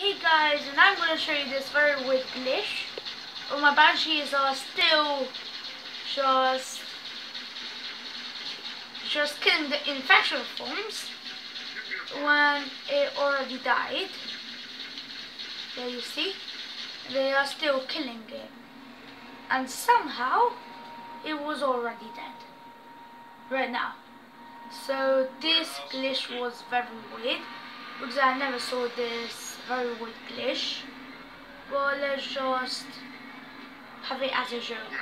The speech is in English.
Hey guys, and I'm going to show you this very weird glitch. Well, my banshees are uh, still just just killing the infection forms when it already died. There you see, they are still killing it, and somehow it was already dead right now. So this glitch was very weird because I never saw this very glitch. Well, let's just have it as a joke.